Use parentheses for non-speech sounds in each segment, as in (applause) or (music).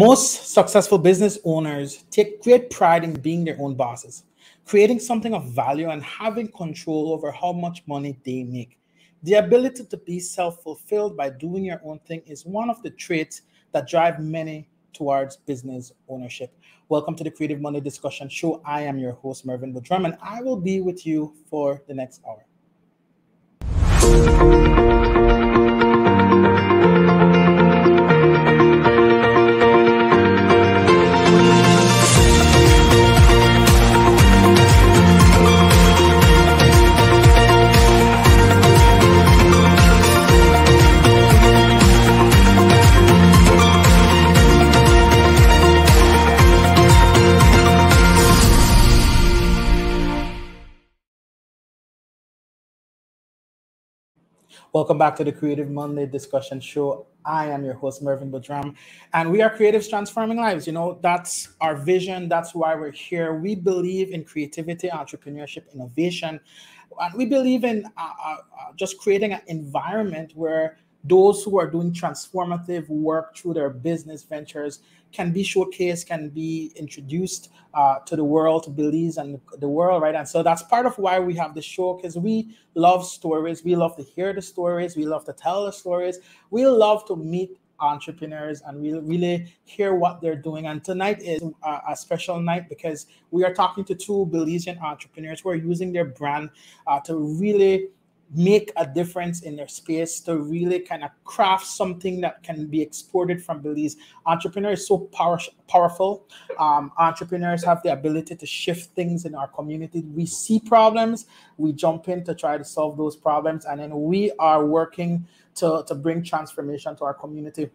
Most successful business owners take great pride in being their own bosses, creating something of value and having control over how much money they make. The ability to be self fulfilled by doing your own thing is one of the traits that drive many towards business ownership. Welcome to the Creative Monday Discussion Show. I am your host, Mervin Budram, and I will be with you for the next hour. Welcome back to the Creative Monday Discussion Show. I am your host, Mervin Budram, and we are Creatives Transforming Lives. You know, that's our vision. That's why we're here. We believe in creativity, entrepreneurship, innovation, and we believe in uh, uh, uh just creating an environment where those who are doing transformative work through their business ventures can be showcased, can be introduced uh, to the world, to Belize and the world, right? And so that's part of why we have the show because we love stories. We love to hear the stories. We love to tell the stories. We love to meet entrepreneurs and we really hear what they're doing. And tonight is a, a, special night because we are talking to two Belizean entrepreneurs who are using their brand uh, to really make a difference in their space to really kind of craft something that can be exported from Belize. Entrepreneurs so power, powerful. Um, entrepreneurs have the ability to shift things in our community. We see problems, we jump in to try to solve those problems, and then we are working to, to bring transformation to our community.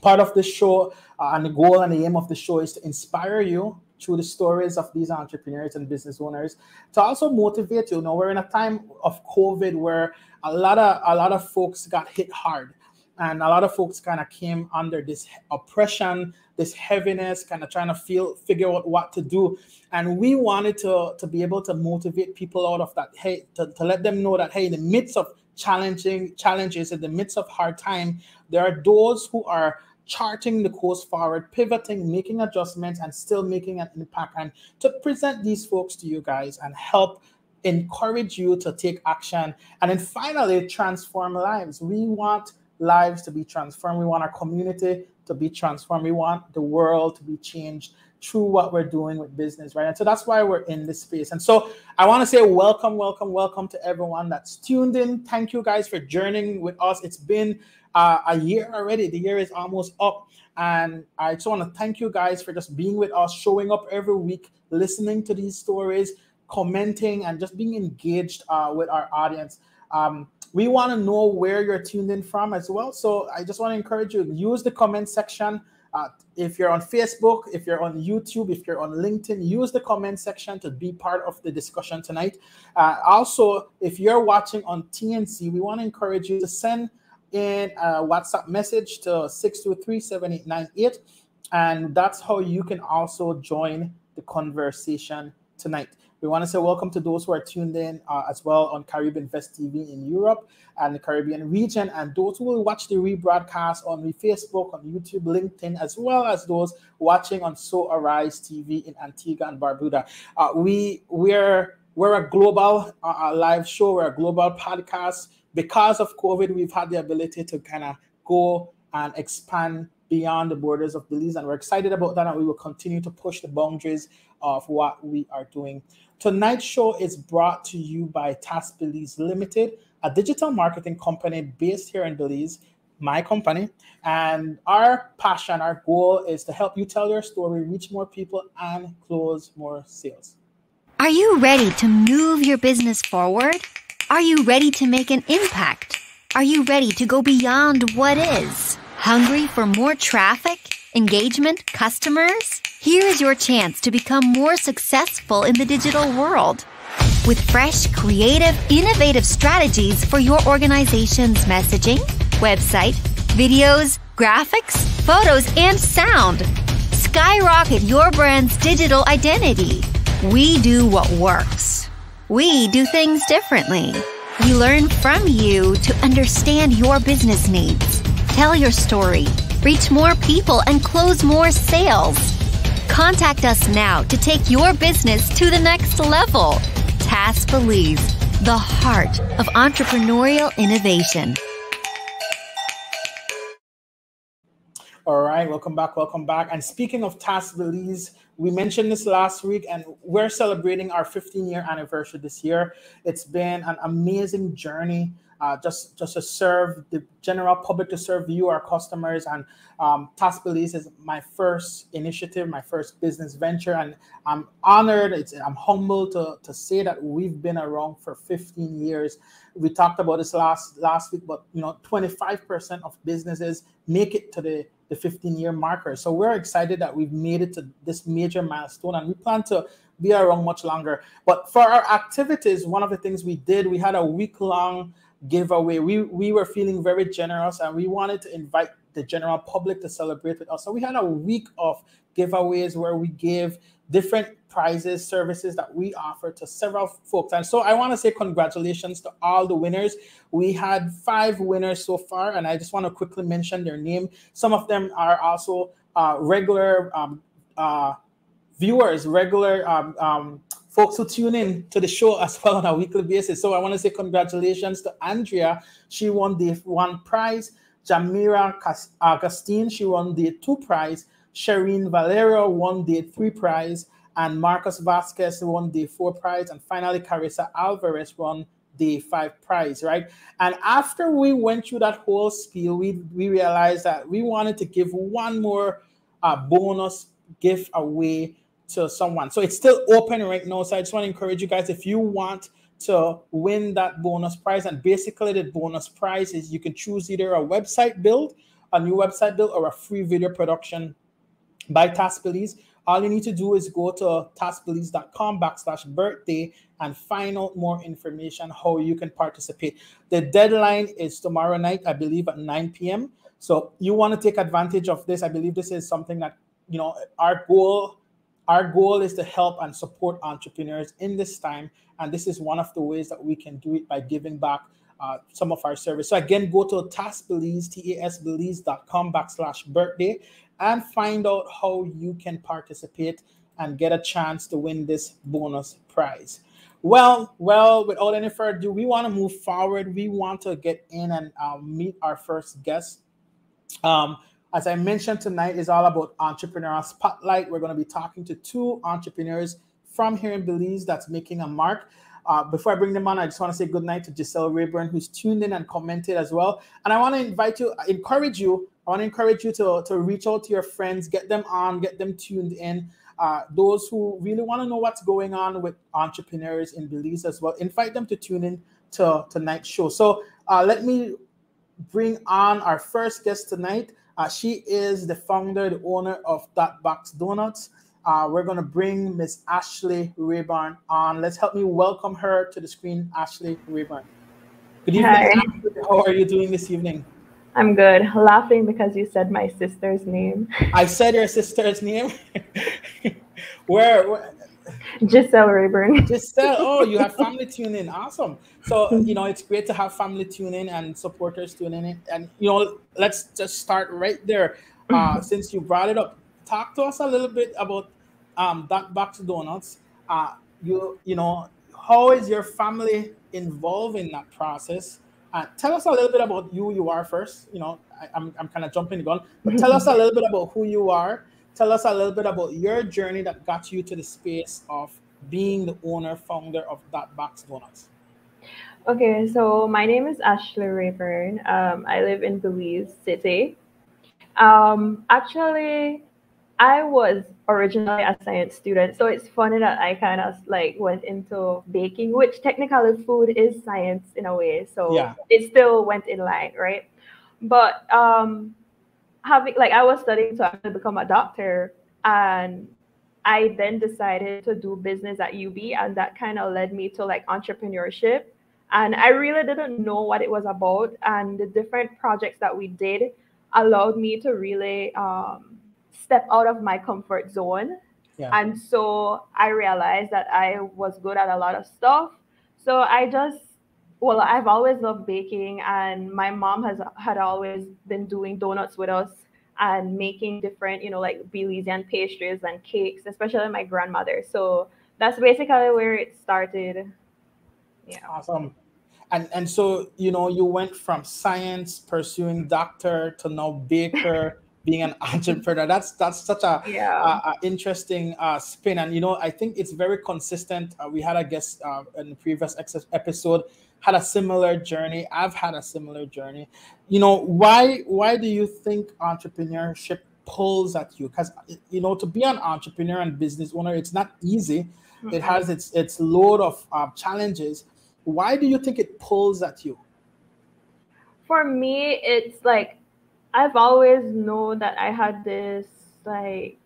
Part of the show uh, and the goal and the aim of the show is to inspire you through the stories of these entrepreneurs and business owners to also motivate you. You know, we're in a time of COVID where a lot of a lot of folks got hit hard and a lot of folks kind of came under this oppression this heaviness kind of trying to feel figure out what to do and we wanted to to be able to motivate people out of that hey to, to let them know that hey in the midst of challenging challenges in the midst of hard time there are those who are charting the course forward, pivoting, making adjustments, and still making an impact. And to present these folks to you guys and help encourage you to take action. And then finally, transform lives. We want lives to be transformed. We want our community to be transformed. We want the world to be changed through what we're doing with business, right? And so that's why we're in this space. And so I want to say welcome, welcome, welcome to everyone that's tuned in. Thank you guys for journeying with us. It's been uh, a year already. The year is almost up. And I just want to thank you guys for just being with us, showing up every week, listening to these stories, commenting, and just being engaged uh, with our audience. Um, we want to know where you're tuned in from as well. So I just want to encourage you use the comment section. Uh, if you're on Facebook, if you're on YouTube, if you're on LinkedIn, use the comment section to be part of the discussion tonight. Uh, also, if you're watching on TNC, we want to encourage you to send in a WhatsApp message to 623-7898. And that's how you can also join the conversation tonight. We want to say welcome to those who are tuned in uh, as well on Caribbean Invest TV in Europe and the Caribbean region, and those who will watch the rebroadcast on Facebook, on YouTube, LinkedIn, as well as those watching on So Arise TV in Antigua and Barbuda. Uh, we we're we're a global uh, live show. We're a global podcast because of COVID, we've had the ability to kind of go and expand beyond the borders of Belize, and we're excited about that. And we will continue to push the boundaries of what we are doing. Tonight's show is brought to you by TAS Belize Limited, a digital marketing company based here in Belize, my company. And our passion, our goal is to help you tell your story, reach more people, and close more sales. Are you ready to move your business forward? Are you ready to make an impact? Are you ready to go beyond what is? Hungry for more traffic, engagement, customers? Here is your chance to become more successful in the digital world. With fresh, creative, innovative strategies for your organization's messaging, website, videos, graphics, photos, and sound. Skyrocket your brand's digital identity. We do what works. We do things differently. We learn from you to understand your business needs. Tell your story. reach more people, and close more sales. Contact us now to take your business to the next level. TAS Belize, the heart of entrepreneurial innovation. All right, welcome back, welcome back. And speaking of TAS Belize, we mentioned this last week, and we're celebrating our 15 year anniversary this year. It's been an amazing journey. Uh, just just to serve the general public, to serve you, our customers, and um, TAS Belize is my first initiative, my first business venture, and I'm honored. It's, I'm humbled to, to say that we've been around for 15 years. We talked about this last last week, but you know, 25% of businesses make it to the the 15 year marker. So we're excited that we've made it to this major milestone and we plan to be around much longer. But for our activities, one of the things we did, we had a week long giveaway. We, we were feeling very generous and we wanted to invite the general public to celebrate with us. So we had a week of giveaways where we gave different prizes, services that we offer to several folks. And so I want to say congratulations to all the winners. We had five winners so far, and I just want to quickly mention their name. Some of them are also uh, regular um, uh, viewers, regular um, um, folks who tune in to the show as well on a weekly basis. So I want to say congratulations to Andrea. She won the one prize. Jamira Augustine, she won the two prize. Shireen Valero won the three prize and Marcus Vasquez won the four prize, and finally Carissa Alvarez won the five prize, right? And after we went through that whole spiel, we we realized that we wanted to give one more uh, bonus gift away to someone. So it's still open right now. So I just want to encourage you guys if you want to win that bonus prize, and basically the bonus prize is you can choose either a website build, a new website build, or a free video production by TAS Belize all you need to do is go to tasbelize.com backslash birthday and find out more information how you can participate. The deadline is tomorrow night, I believe, at 9 p.m. So you want to take advantage of this. I believe this is something that, you know, our goal, our goal is to help and support entrepreneurs in this time. And this is one of the ways that we can do it by giving back uh, some of our service. So again, go to tasbelize, T-A-S-Belize.com backslash birthday and find out how you can participate and get a chance to win this bonus prize. Well, well, without any further ado, we want to move forward. We want to get in and uh, meet our first guest. Um, as I mentioned tonight, is all about entrepreneurial spotlight. We're going to be talking to two entrepreneurs from here in Belize that's making a mark. Uh, before I bring them on, I just want to say good night to Giselle Rhaburn, who's tuned in and commented as well. And I want to invite you, encourage you I want to encourage you to, to reach out to your friends, get them on, get them tuned in. Uh, those who really want to know what's going on with entrepreneurs in Belize as well, invite them to tune in to tonight's show. So uh, let me bring on our first guest tonight. Uh, she is the founder, the owner of That Box Donuts. Uh, we're going to bring Miss Ashley Rhaburn on. Let's help me welcome her to the screen, Ashley Rhaburn. Good evening. Hi. How are you doing this evening? I'm good. Laughing because you said my sister's name. I said your sister's name. (laughs) where, where? Giselle Rhaburn. Giselle. Oh, you have (laughs) family tuning. In. Awesome. So you know it's great to have family tuning and supporters tuning in. And you know, let's just start right there. Uh, (laughs) since you brought it up, talk to us a little bit about um, that box donuts. Uh, you you know, how is your family involved in that process? Uh, tell us a little bit about who you are first. You know, I, am I'm, I'm kind of jumping the gun, but tell us a little bit about who you are. Tell us a little bit about your journey that got you to the space of being the owner, founder of That Box Donuts. Okay, so my name is Ashley Rhaburn. Um, I live in Belize City. Um, actually, I was originally a science student, so it's funny that I kind of like went into baking, which technically food is science in a way. So yeah. it still went in line, right? But um, having like I was studying to actually become a doctor, and I then decided to do business at UB, and that kind of led me to like entrepreneurship. And I really didn't know what it was about, and the different projects that we did allowed me to really um, step out of my comfort zone. Yeah. And so I realized that I was good at a lot of stuff. So I just, well, I've always loved baking, and my mom has had always been doing donuts with us and making different, you know, like Belizean pastries and cakes, especially my grandmother. So that's basically where it started. Yeah. Awesome. And and so you know you went from science pursuing doctor to now baker (laughs) being an (laughs) entrepreneur. That's that's such a, yeah. a, a interesting uh, spin, and you know I think it's very consistent. Uh, we had a guest uh, in the previous episode had a similar journey. I've had a similar journey. You know why why do you think entrepreneurship pulls at you? Because you know to be an entrepreneur and business owner, it's not easy. Mm-hmm. It has its its load of uh, challenges. Why do you think it pulls at you? For me, it's like I've always known that I had this like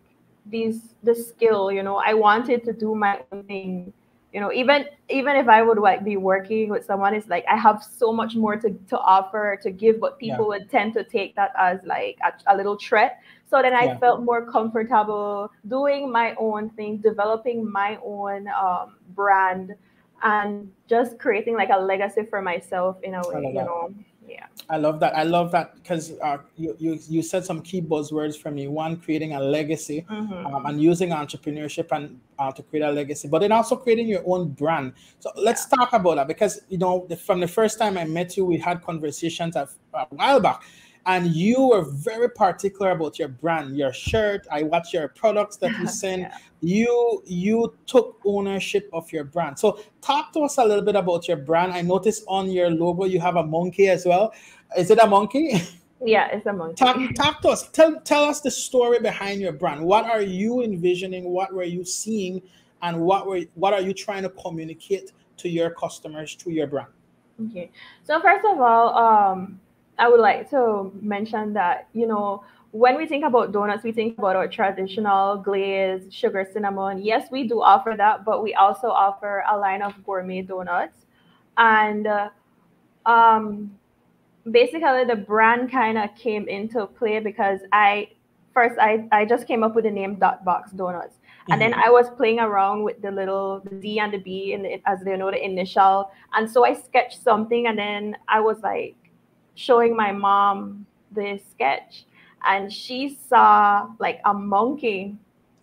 these the skill, you know, I wanted to do my own thing. You know, even even if I would like be working with someone, it's like I have so much more to, to offer to give, but people yeah. would tend to take that as like a, a little threat. So then I yeah. felt more comfortable doing my own thing, developing my own um, brand, and just creating like a legacy for myself in a way, you know yeah. I love that. I love that because uh, you, you you said some key buzzwords for me. One creating a legacy mm-hmm. um, and using entrepreneurship and uh, to create a legacy but then also creating your own brand. So let's yeah. talk about that because you know the, from the first time i met you we had conversations a, a while back and you were very particular about your brand your shirt. I watch your products that you (laughs) send. Yeah. you you took ownership of your brand. So talk to us a little bit about your brand. I noticed on your logo you have a monkey as well. Is it a monkey? (laughs) Yeah it's a monkey. Talk, talk to us. Tell tell us the story behind your brand. What are you envisioning? What were you seeing? And what were what are you trying to communicate to your customers through your brand? Okay. So first of all um I would like to mention that, you know, when we think about donuts, we think about our traditional glaze, sugar, cinnamon. Yes, we do offer that, but we also offer a line of gourmet donuts. And uh, um, basically, the brand kind of came into play because I first I, I just came up with the name Dot Box Donuts. And then mm-hmm. I was playing around with the little the D and the B, and as they know the initial. And so I sketched something, and then I was like, showing my mom this sketch and she saw like a monkey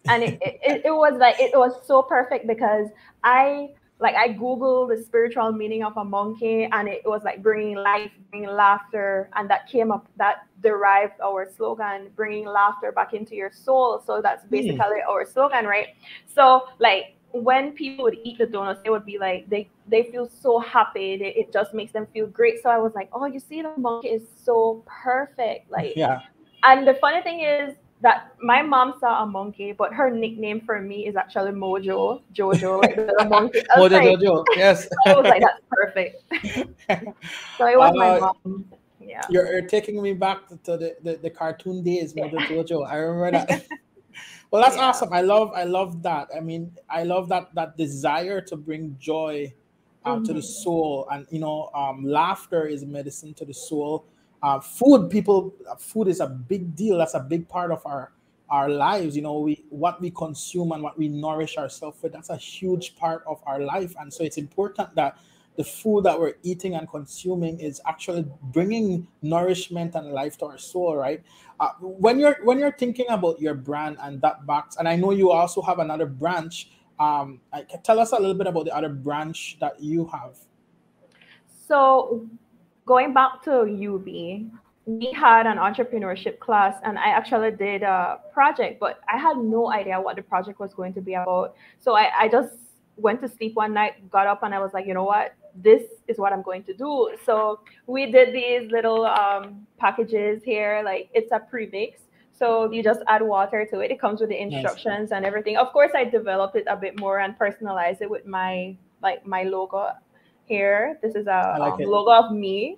and it, it, it was like it was so perfect because i like i googled the spiritual meaning of a monkey and it was like bringing life bringing laughter and that came up that derived our slogan bringing laughter back into your soul so that's hmm. basically mm. our slogan right so like when people would eat the donuts, they would be like, they they feel so happy. They, it just makes them feel great. So I was like, oh, you see, the monkey is so perfect. Like, yeah. And the funny thing is that my mom saw a monkey, but her nickname for me is actually Mojo, Jojo, like the monkey. Mojo like, Jojo, yes. (laughs) I was like, that's perfect. (laughs) so it was uh, my mom. Yeah. You're, you're, taking me back to, to the, the, the, cartoon days, Mojo Jojo. I remember (laughs) that. Well, that's yeah. awesome. I love I love that. I mean, I love that that desire to bring joy uh, mm-hmm. to the mm-hmm. soul, and you know, um, laughter is medicine to the soul. Uh, food, people, food is a big deal. That's a big part of our our lives. You know, we what we consume and what we nourish ourselves with. That's a huge part of our life, and so it's important that the food that we're eating and consuming is actually bringing nourishment and life to our soul right? Uh, when you're when you're thinking about your brand and that box and i know you also have another branch um tell us a little bit about the other branch that you have. So going back to ub we had an entrepreneurship class and i actually did a project but i had no idea what the project was going to be about. So i, I just went to sleep one night got up and i was like you know what this is what I'm going to do. So we did these little um, packages here, like it's a pre-mix. So you just add water to it. It comes with the instructions nice. and everything. Of course, I developed it a bit more and personalized it with my like my logo here. This is a like um, logo of me,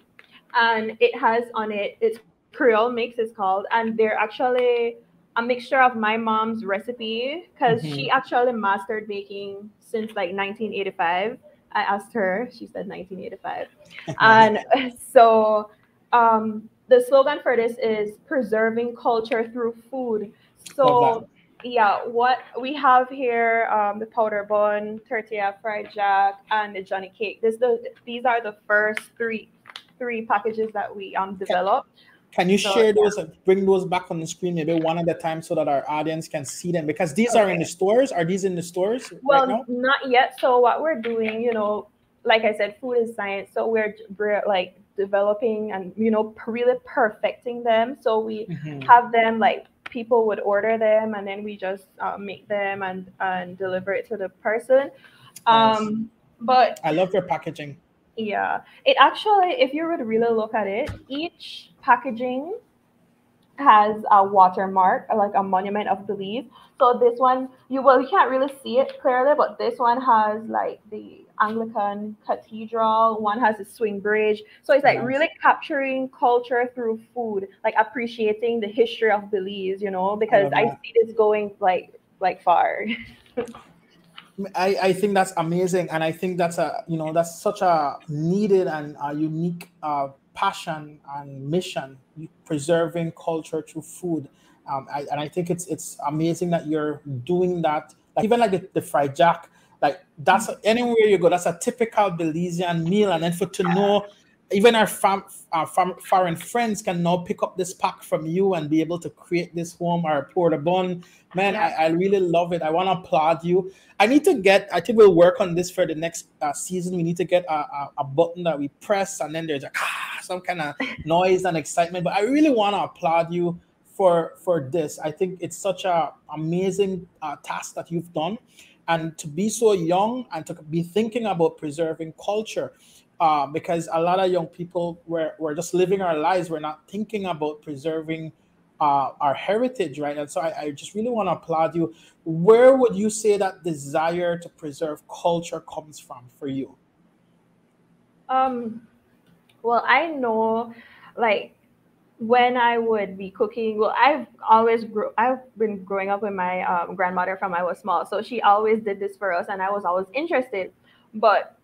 and it has on it it's Creole mix is called, and they're actually a mixture of my mom's recipe because mm-hmm. she actually mastered baking since like 1985 I asked her, she said 1985. (laughs) and so um, the slogan for this is preserving culture through food. So yeah, what we have here, um, the powder bun, tortilla fried jack, and the Johnny cake. This the these are the first three three packages that we um developed. Can you so, share those, yeah. bring those back on the screen, maybe one at a time, so that our audience can see them? Because these okay. are in the stores. Are these in the stores? Well, right not yet. So what we're doing, you know, like I said, food is science. So we're, we're like developing and you know really perfecting them. So we mm-hmm. have them like people would order them, and then we just uh, make them and and deliver it to the person. Nice. Um, but I love your packaging. Yeah, it actually, if you would really look at it, each packaging has a watermark, like a monument of Belize. So this one, you well, you can't really see it clearly, but this one has like the Anglican cathedral. One has a swing bridge. So it's like really capturing culture through food, like appreciating the history of Belize, you know, because I, I see this going like like far. I, I think that's amazing, and I think that's a you know that's such a needed and a unique uh, passion and mission, preserving culture through food. Um, I, and I think it's it's amazing that you're doing that. Like even like the, the fried jack, like that's anywhere you go, that's a typical Belizean meal. And then for to know even our, fam, our fam, foreign friends can now pick up this pack from you and be able to create this home or pour the bun. Man, I, I, really love it. I want to applaud you. I need to get, I think we'll work on this for the next uh, season. We need to get a, a, a, button that we press and then there's like, ah, some kind of (laughs) noise and excitement. But I really want to applaud you for for this. I think it's such a amazing uh, task that you've done. And to be so young and to be thinking about preserving culture uh, because a lot of young people were, were just living our lives. We're not thinking about preserving uh, our heritage, right? And so I, I just really want to applaud you. Where would you say that desire to preserve culture comes from for you? Um, well, I know, like when I would be cooking, well, I've always grew, I've been growing up with my um, grandmother from I was small, so she always did this for us, and I was always interested. But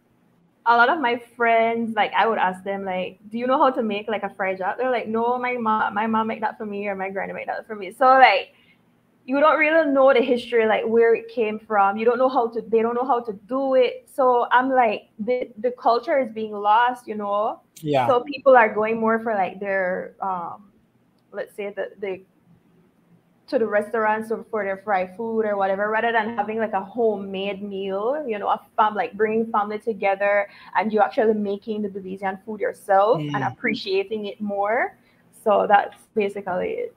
a lot of my friends, like I would ask them, like, do you know how to make like a fried jack? They're like, no, my mom, my mom make that for me, or my granny make that for me. So like, you don't really know the history, like where it came from. You don't know how to. They don't know how to do it. So I'm like, the the culture is being lost, you know. Yeah. So people are going more for like their, um, let's say the the to the restaurants for their fried food or whatever, rather than having like a homemade meal, you know, a fam like bringing family together and you actually making the Belizean food yourself mm. and appreciating it more. So that's basically it.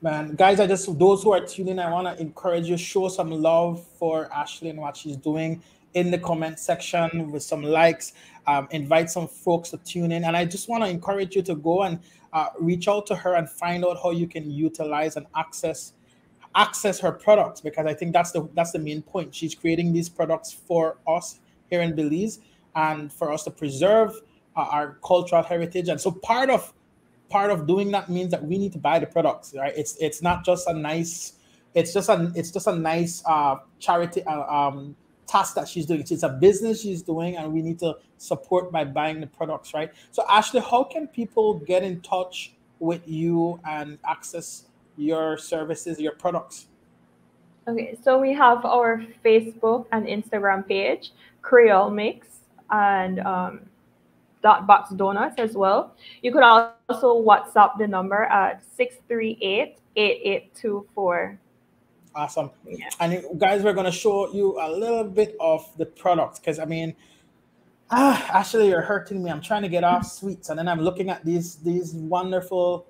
Man, guys, I just those who are tuning, I want to encourage you, show some love for Ashley and what she's doing in the comment section with some likes. Um, invite some folks to tune in, and I just want to encourage you to go and uh, reach out to her and find out how you can utilize and access access her products because I think that's the that's the main point. She's creating these products for us here in Belize and for us to preserve uh, our cultural heritage. And so part of part of doing that means that we need to buy the products, right? It's it's not just a nice it's just a it's just a nice uh, charity uh, um, task that she's doing. It's a business she's doing, and we need to support by buying the products, right? So Ashley, how can people get in touch with you and access your services, your products? Okay, so we have our Facebook and Instagram page, Creole Mix, and um, Dot Box Donuts as well. You could also WhatsApp the number at 638 8824. Awesome. Yeah. And guys, we're going to show you a little bit of the products because I mean, ah, actually, you're hurting me. I'm trying to get off sweets, and then I'm looking at these these wonderful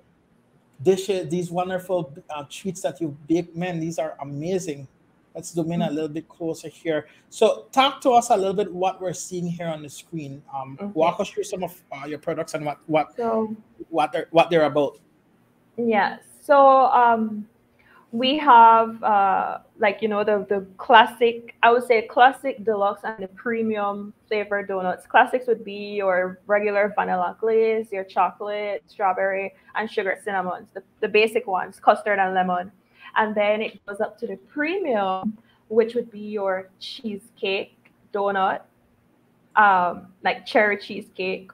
dishes, these wonderful uh, treats that you bake. Man, these are amazing. Let's zoom in a little bit closer here. So, talk to us a little bit what we're seeing here on the screen. Um, okay. Walk us through some of uh, your products and what what so, what they're what they're about. Yeah. So, um, we have uh, like you know the the classic i would say classic deluxe and the premium flavor donuts. Classics would be your regular vanilla glaze your chocolate strawberry and sugar cinnamons the, the basic ones custard and lemon. And then it goes up to the premium which would be your cheesecake donut um, like cherry cheesecake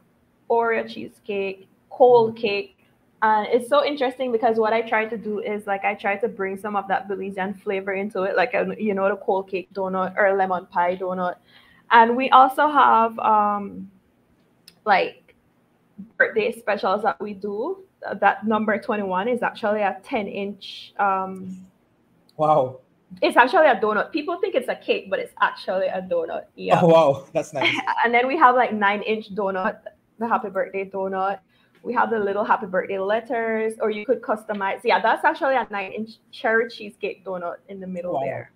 oreo cheesecake cold cake and it's so interesting because what I try to do is like I try to bring some of that Belizean flavor into it, like um, you know the cold cake donut or lemon pie donut, and we also have um like birthday specials that we do. that number 21 is actually a 10 inch. Um, wow. It's actually a donut. People think it's a cake, but it's actually a donut. Yeah. Oh, wow. That's nice. (laughs) and then we have like nine inch donut, the happy birthday donut. We have the little happy birthday letters, or you could customize. Yeah, that's actually a nine inch cherry cheesecake donut in the middle wow. there.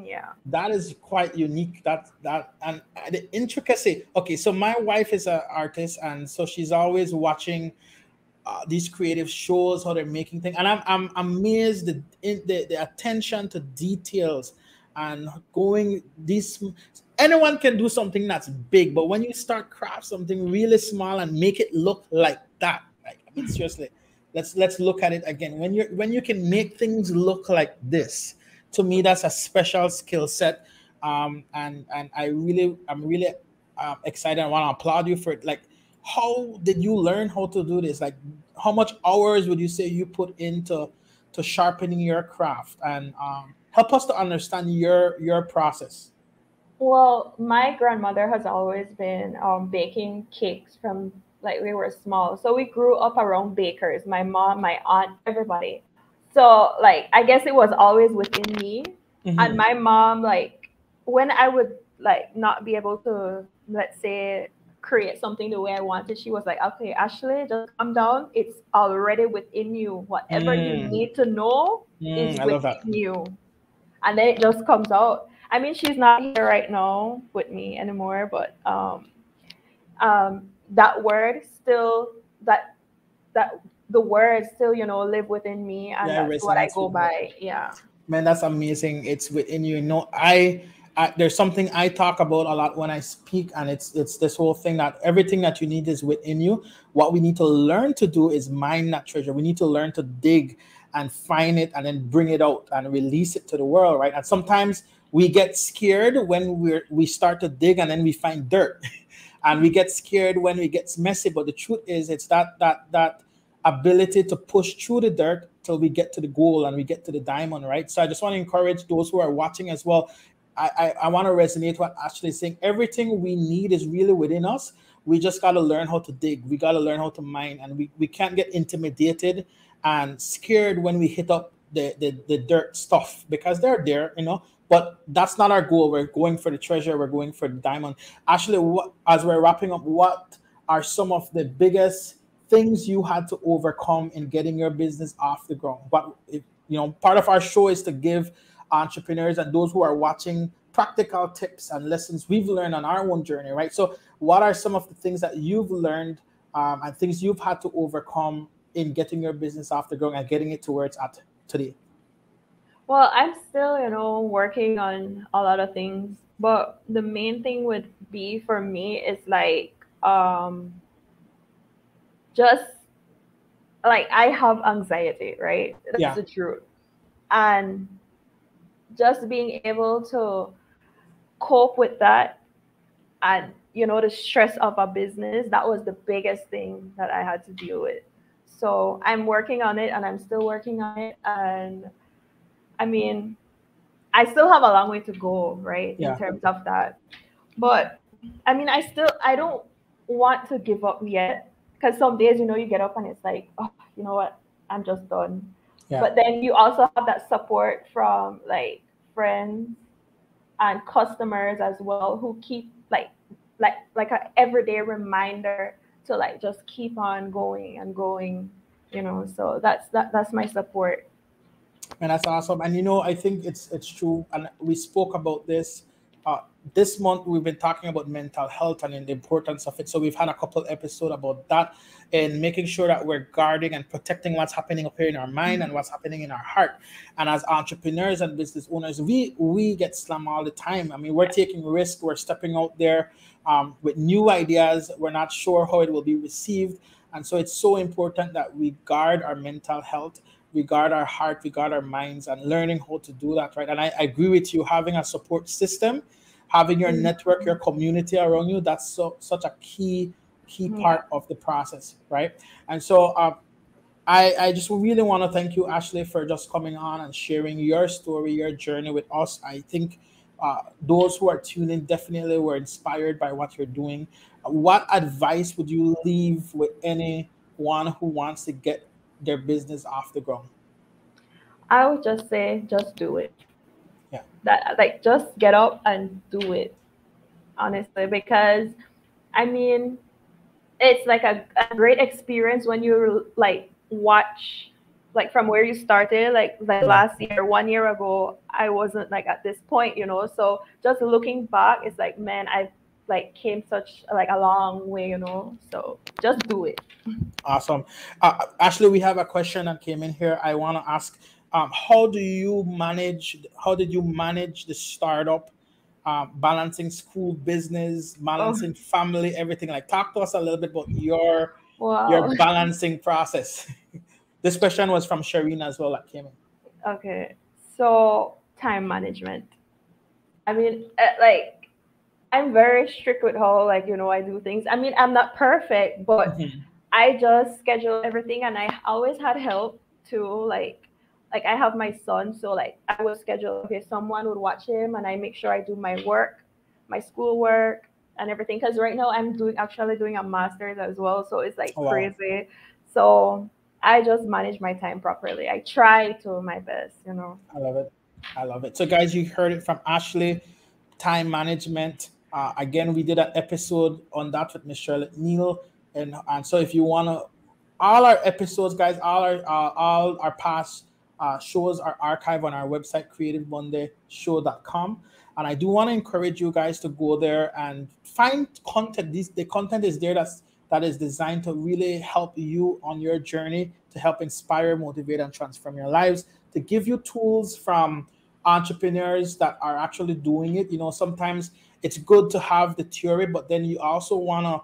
Yeah. That is quite unique. That that and the intricacy. Okay, so my wife is an artist, and so she's always watching uh, these creative shows, how they're making things, and I'm I'm amazed the, the the attention to details and going this Anyone can do something that's big, but when you start craft something really small and make it look like that, like I mean, seriously, let's let's look at it again. When you when you can make things look like this, to me, that's a special skill set, um, and and I really I'm really um, excited. I want to applaud you for it. Like how did you learn how to do this? Like, how much hours would you say you put into to sharpening your craft? And um, help us to understand your your process. Well, my grandmother has always been um, baking cakes from like we were small. So we grew up around bakers. My mom, my aunt, everybody. So like I guess it was always within me. Mm-hmm. And my mom, like when I would like not be able to, let's say, create something the way I wanted, she was like, okay, Ashley, just calm down. It's already within you. Whatever mm. you need to know mm, is I within you. And then it just comes out. I mean, she's not here right now with me anymore, but um, um, that word still that that the word still, you know, live within me, and yeah, that's what I go by. Yeah. Man, that's amazing. It's within you. You know, I I, there's something I talk about a lot when I speak, and it's it's this whole thing that everything that you need is within you. What we need to learn to do is mine that treasure. We need to learn to dig and find it, and then bring it out and release it to the world, right? And sometimes we get scared when we're we start to dig, and then we find dirt, (laughs) and we get scared when it gets messy. But the truth is, it's that that that ability to push through the dirt till we get to the goal and we get to the diamond, right? So I just want to encourage those who are watching as well. I, I, I want to resonate what Ashley is saying. Everything we need is really within us. We just got to learn how to dig. We got to learn how to mine, and we, we can't get intimidated and scared when we hit up the, the, the dirt stuff because they're there, you know. But that's not our goal. We're going for the treasure. We're going for the diamond. Actually, what, as we're wrapping up, what are some of the biggest things you had to overcome in getting your business off the ground? But if, you know, part of our show is to give entrepreneurs and those who are watching practical tips and lessons we've learned on our own journey, right? So, what are some of the things that you've learned um, and things you've had to overcome in getting your business off the ground and getting it to where it's at today? Well, I'm still, you know, working on a lot of things, but the main thing would be for me is like um just like I have anxiety, right? That's yeah. the truth. And just being able to cope with that and you know the stress of a business that was the biggest thing that i had to deal with so i'm working on it and i'm still working on it and i mean i still have a long way to go right yeah. in terms of that. But i mean i still i don't want to give up yet because some days you know you get up and it's like oh you know what? I'm just done. Yeah. but then you also have that support from like friends and customers as well who keep like like like an everyday reminder to like just keep on going and going you know? So that's that that's my support and that's awesome and you know i think it's it's true and we spoke about this uh, this month we've been talking about mental health and the importance of it. So we've had a couple episodes about that and making sure that we're guarding and protecting what's happening up here in our mind and what's happening in our heart. And as entrepreneurs and business owners, we we get slammed all the time. I mean, we're taking risk, we're stepping out there um, with new ideas. We're not sure how it will be received. And so it's so important that we guard our mental health we guard our heart, we guard our minds, and learning how to do that, right? And I, I agree with you, having a support system having your mm-hmm. network, your community around you, that's so such a key key mm-hmm. part of the process, right? And so uh, I, I just really want to thank you, Ashley, for just coming on and sharing your story, your journey with us. I think uh, those who are tuning definitely were inspired by what you're doing. what advice would you leave with any one who wants to get their business off the ground? I would just say, just do it. Yeah. That like just get up and do it. Honestly, because I mean, it's like a, a great experience when you like watch like from where you started like like last year one year ago i wasn't like at this point you know so just looking back it's like man i've like came such like a long way you know? So just do it. Awesome. Uh, ashley we have a question that came in here. I want to ask um, how do you manage how did you manage the startup um, balancing school business balancing oh. family everything? Like talk to us a little bit about your wow. your balancing process. (laughs) This question was from Sharina as well that came in. Okay. So time management. I mean uh, like I'm very strict with how like you know I do things. I mean, I'm not perfect, but mm-hmm. I just schedule everything, and I always had help too. Like, like I have my son, so like I would schedule. Okay, someone would watch him, and I make sure I do my work, my school work, and everything. Because right now I'm doing actually doing a master's as well, so it's like oh, crazy. So I just manage my time properly. I try to my best, you know. I love it. I love it. So, guys, you heard it from Ashley. Time management uh, again, we did an episode on that with Miss Charlotte Neal, and and so if you wanna, all our episodes, guys, all our uh, all our past uh, shows are archived on our website, creativemondayshow.com. And I do want to encourage you guys to go there and find content. This the content is there that's that is designed to really help you on your journey to help inspire, motivate, and transform your lives. To give you tools from entrepreneurs that are actually doing it. You know, sometimes it's good to have the theory, but then you also want to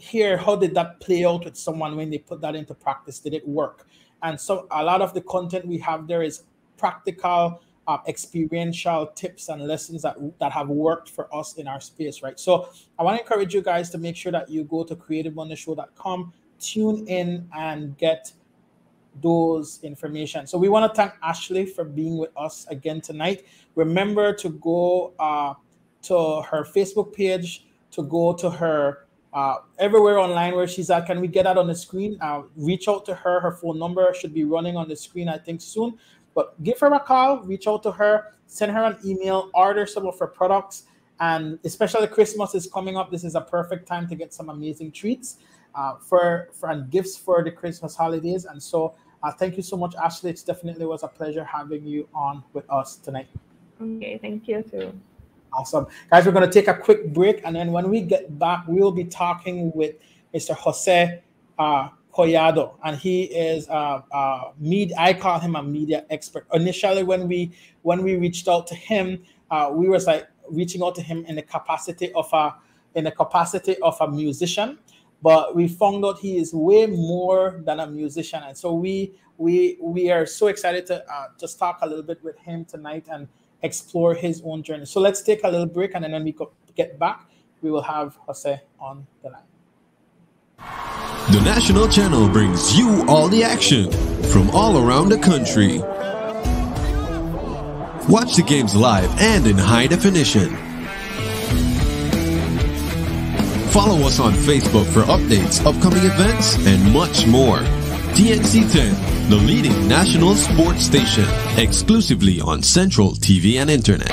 hear how did that play out with someone when they put that into practice? Did it work? And so a lot of the content we have there is practical, uh, experiential tips and lessons that that have worked for us in our space, right? So I want to encourage you guys to make sure that you go to creativemondayshow.com, tune in, and get those information. So we want to thank Ashley for being with us again tonight. Remember to go. Uh, to her Facebook page, to go to her uh, everywhere online where she's at. Can we get that on the screen? Uh, reach out to her. Her phone number should be running on the screen, I think, soon. But give her a call, reach out to her, send her an email, order some of her products. And especially Christmas is coming up. This is a perfect time to get some amazing treats uh, for, for and gifts for the Christmas holidays. And so, uh, thank you so much, Ashley. It definitely was a pleasure having you on with us tonight. Okay, thank you too. Awesome. Guys, we're going to take a quick break. And then when we get back, we'll be talking with Mr. Jose uh, Collado. And he is uh, uh, media, I call him a media expert. Initially, when we when we reached out to him, uh, we was like reaching out to him in the capacity of a in the capacity of a musician. But we found out he is way more than a musician. And so we we we are so excited to uh, just talk a little bit with him tonight and explore his own journey. So let's take a little break, and then when we get back, we will have Jose on the line. The National Channel brings you all the action from all around the country. Watch the games live and in high definition. Follow us on Facebook for updates, upcoming events, and much more. TNC 10 the leading national sports station, exclusively on Central TV and Internet.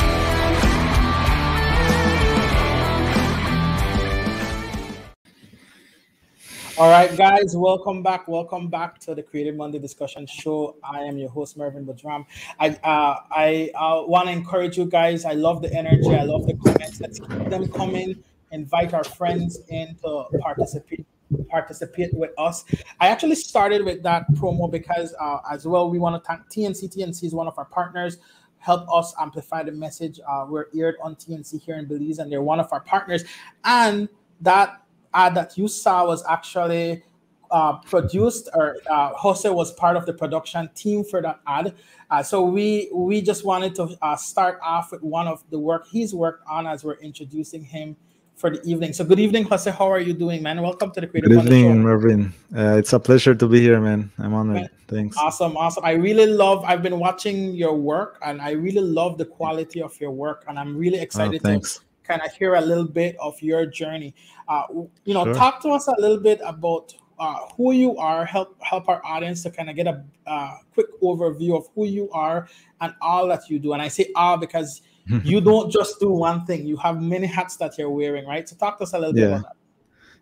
All right, guys, welcome back. Welcome back to the Creative Monday Discussion Show. I am your host, Mervin Budram. I uh, I uh, want to encourage you guys. I love the energy. I love the comments. Let's keep them coming. Invite our friends in to participate participate with us. I actually started with that promo because uh, as well, we want to thank TNC. TNC is one of our partners. Help us amplify the message. Uh, we're aired on TNC here in Belize, and they're one of our partners. And that ad that you saw was actually uh, produced, or uh, Jose was part of the production team for that ad. Uh, so we we just wanted to uh, start off with one of the work he's worked on as we're introducing him for the evening. So good evening, Jose. How are you doing, man? Welcome to the Creative Good evening, Mervin. Uh, it's a pleasure to be here, man. I'm honored. Man, Thanks. Awesome, awesome. I really love. I've been watching your work, and I really love the quality of your work, and I'm really excited oh, to kind of hear a little bit of your journey. Uh, you know, sure. talk to us a little bit about uh, who you are, help help our audience to kind of get a uh, quick overview of who you are and all that you do. And I say all because you (laughs) don't just do one thing; you have many hats that you're wearing, right? So talk to us a little yeah. bit about that.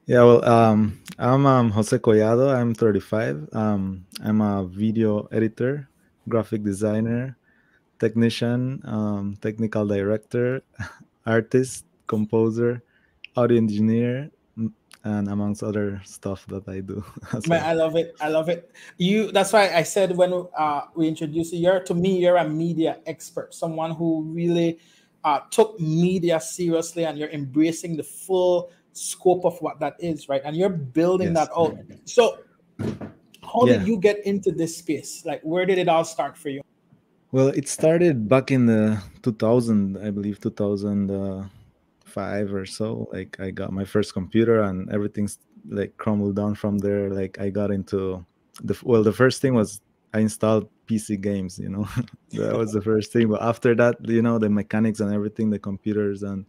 Yeah, well, um, I'm um, Jose Collado. I'm 35. Um, I'm a video editor, graphic designer, technician, um, technical director, (laughs) artist, composer, audio engineer, and amongst other stuff that I do. (laughs) Man, I love it. I love it. You. That's why I said when uh, we introduced you, you're to me, you're a media expert, someone who really uh, took media seriously, and you're embracing the full scope of what that is, right? And you're building yes. that out. So, how yeah. did you get into this space? Like, where did it all start for you? Well, it started back in the 2000, I believe, 2005 or so. Like, I got my first computer, and everything's like crumbled down from there. Like, I got into the well, the first thing was I installed PC games. You know, (laughs) that was the first thing. But after that, you know, the mechanics and everything, the computers and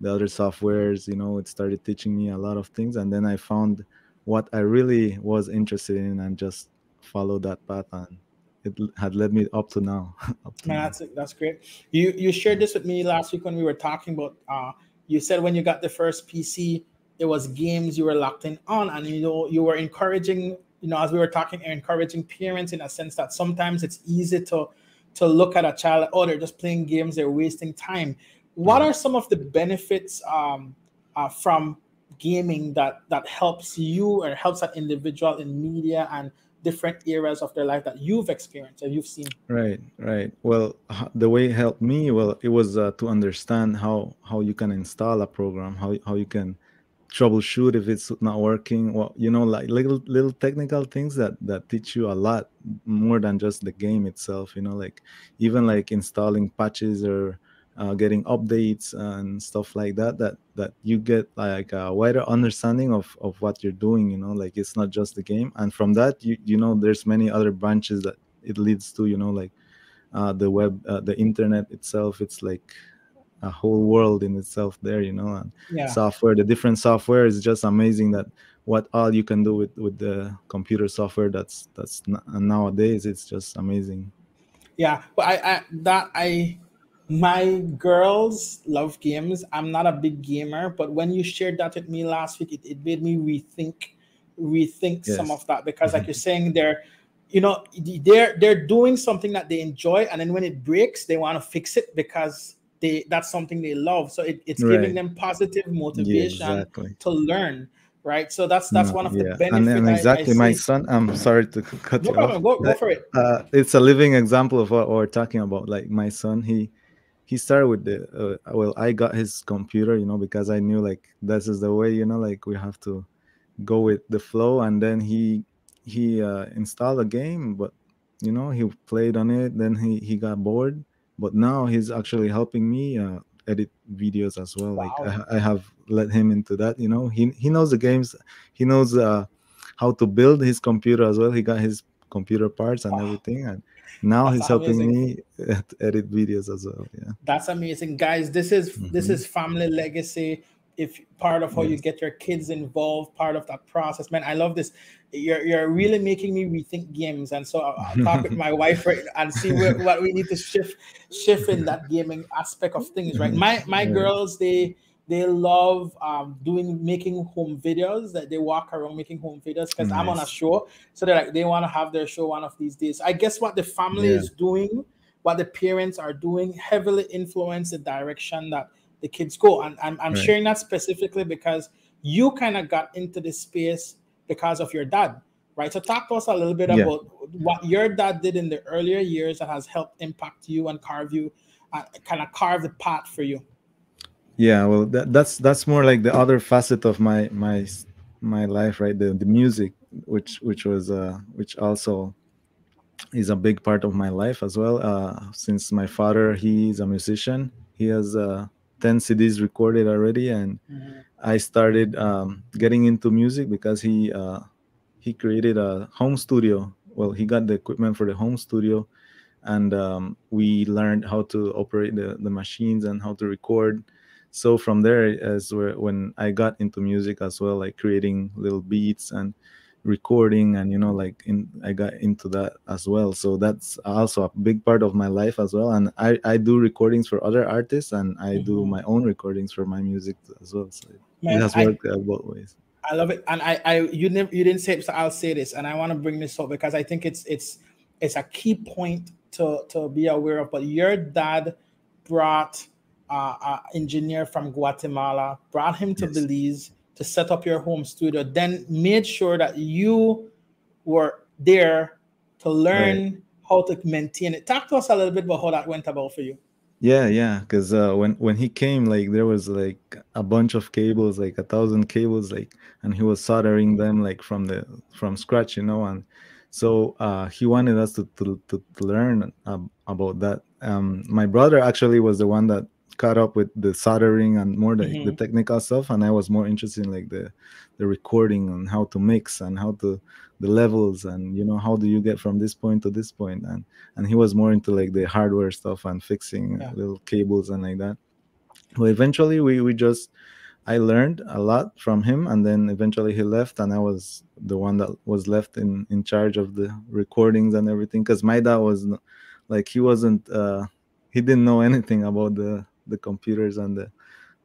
the other softwares you know it started teaching me a lot of things and then i found what i really was interested in and just followed that path and it had led me up to now (laughs) up to Man, now. that's that's great you you shared this with me last week when we were talking about uh you said when you got the first pc it was games you were locked in on and you know you were encouraging you know as we were talking encouraging parents in a sense that sometimes it's easy to to look at a child oh they're just playing games they're wasting time. What are some of the benefits um, uh, from gaming that that helps you or helps that individual in media and different eras of their life that you've experienced or you've seen. Right right. Well the way it helped me well it was uh, to understand how how you can install a program how, how you can troubleshoot if it's not working. Well you know like little little technical things that that teach you a lot more than just the game itself you know like even like installing patches or uh, getting updates and stuff like that that that you get like a wider understanding of of what you're doing you know like it's not just the game and from that you you know there's many other branches that it leads to you know like uh, the web uh, the internet itself it's like a whole world in itself there you know and yeah. software the different software is just amazing that what all you can do with with the computer software that's that's nowadays it's just amazing yeah but i, I that i my girls love games. I'm not a big gamer, but when you shared that with me last week, it, it made me rethink rethink yes. some of that because mm-hmm. like you're saying they're you know they're they're doing something that they enjoy and then when it breaks they want to fix it because they that's something they love so it, it's right. giving them positive motivation yeah, exactly. to learn right so that's that's no, one of the benefits and, and exactly I, I my son i'm sorry to cut no you problem. off go, go for it uh, it's a living example of what we're talking about like my son he he started with the uh, well i got his computer you know because i knew like this is the way you know like we have to go with the flow. And then he he uh, installed a game but you know he played on it. Then he he got bored. But now he's actually helping me uh, edit videos as well. Wow. like I, I, have let him into that you know. He he knows the games. He knows uh how to build his computer as well. He got his computer parts and wow. everything. And now That's he's helping me (laughs) edit videos as well yeah That's amazing guys this is mm-hmm. this is family legacy if part of how yes. you get your kids involved, part of that process, man. I love this. You're you're really making me rethink games, and so I'll, I'll talk with my (laughs) wife right, and see where, what we need to shift shift in that gaming aspect of things, right? My my yeah. girls they they love um, doing making home videos that they walk around making home videos because nice. i'm on a show so they're like they want to have their show one of these days i guess what the family yeah. is doing what the parents are doing heavily influence the direction that the kids go and i'm, I'm right. sharing that specifically because you kind of got into this space because of your dad right so talk to us a little bit yeah. about what your dad did in the earlier years that has helped impact you and carve you uh, kind of carve the path for you yeah well that, that's that's more like the other facet of my my my life right? The, the music which which was uh which also is a big part of my life as well. Uh since my father he's a musician he has uh 10 cds recorded already and mm-hmm. i started um getting into music because he uh he created a home studio. Well he got the equipment for the home studio and um, we learned how to operate the, the machines and how to record so from there as where when i got into music as well like creating little beats and recording and you know like in i got into that as well. So that's also a big part of my life as well. And i i do recordings for other artists and i mm-hmm. do my own recordings for my music as well. So Man, it has worked I, both ways. I love it. And i i you never you didn't say it so i'll say this and i want to bring this up because i think it's it's it's a key point to to be aware of. But your dad brought uh, an engineer from guatemala brought him to yes. belize to set up your home studio, then made sure that you were there to learn right. how to maintain it. Talk to us a little bit about how that went about for you. Yeah, yeah, because uh, when when he came, like there was like a bunch of cables, like a thousand cables, like, and he was soldering them like from the from scratch, you know, and so uh, he wanted us to to, to, learn um, about that. Um, my brother actually was the one that caught up with the soldering and more the, mm-hmm. the technical stuff and i was more interested in like the the recording and how to mix and how to the levels and you know how do you get from this point to this point and and he was more into like the hardware stuff and fixing yeah. little cables and like that well eventually we we just i learned a lot from him and then eventually he left and i was the one that was left in in charge of the recordings and everything because my dad was like he wasn't uh he didn't know anything about the the computers and the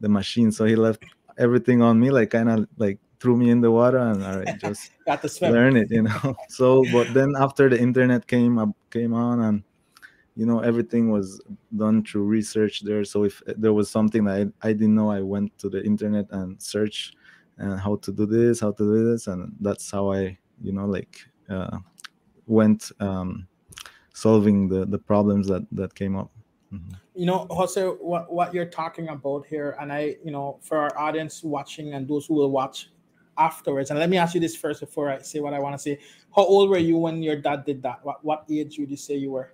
the machine. So he left everything on me, like kind of like threw me in the water and all right, just (laughs) got to swim. learn it, you know. (laughs) so, but then after the internet came up, came on, and you know everything was done through research there. So if there was something that I, I didn't know, I went to the internet and searched and uh, how to do this, how to do this, and that's how I, you know, like uh, went um, solving the the problems that that came up. Mm-hmm. You know, Jose, what, what you're talking about here, and I, you know, for our audience watching and those who will watch afterwards, and let me ask you this first before I say what I want to say. How old were you when your dad did that? What what age would you say you were?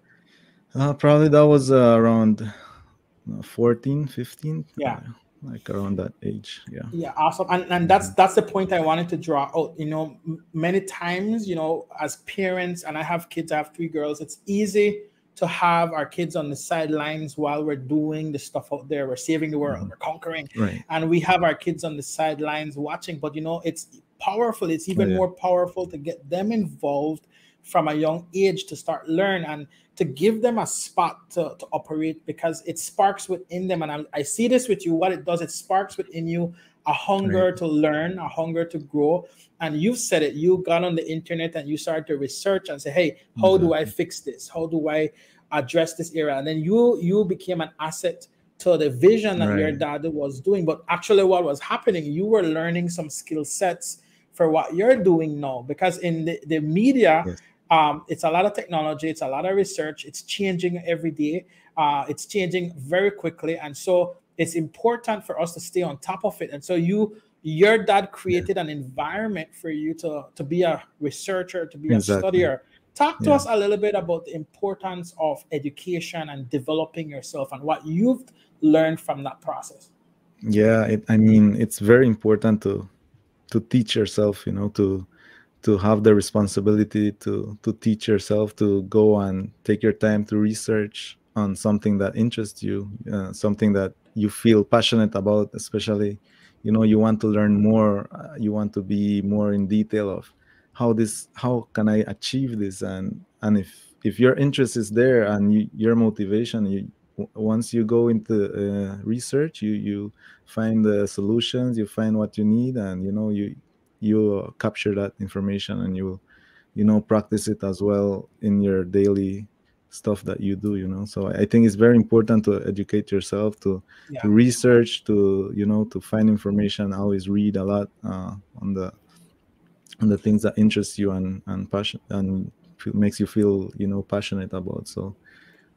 Uh, probably that was uh, around uh, 14, 15. Yeah. Like around that age yeah yeah awesome and, and that's mm-hmm. that's the point i wanted to draw out you know many times you know as parents and i have kids i have three girls it's easy to have our kids on the sidelines while we're doing the stuff out there. We're saving the world, mm-hmm. we're conquering, right. and we have our kids on the sidelines watching. But you know, it's powerful. It's even oh, yeah. more powerful to get them involved from a young age to start learn and to give them a spot to, to operate because it sparks within them. And I, I see this with you. What it does, it sparks within you a hunger right. to learn, a hunger to grow. And you've said it, you got on the internet and you started to research and say, hey, how do I fix this? How do I address this area? And then you you became an asset to the vision that right. your dad was doing. But actually, what was happening, you were learning some skill sets for what you're doing now. Because in the, the media, yes. um, it's a lot of technology, it's a lot of research, it's changing every day, uh, it's changing very quickly. And so it's important for us to stay on top of it. And so you your dad created an environment for you to to be a researcher, to be exactly. a studier. Talk to yeah. us a little bit about the importance of education and developing yourself and what you've learned from that process. Yeah, it, I mean, it's very important to to teach yourself, you know, to to have the responsibility to to teach yourself to go and take your time to research on something that interests you, uh, something that you feel passionate about especially you know you want to learn more uh, you want to be more in detail of how this how can i achieve this? And and if if your interest is there and you, your motivation you once you go into uh, research you you find the solutions you find what you need and you know you you capture that information and you you know practice it as well in your daily stuff that you do you know so i think it's very important to educate yourself to yeah. to research to you know to find information always read a lot uh, on the on the things that interest you and and passion and makes you feel you know passionate about so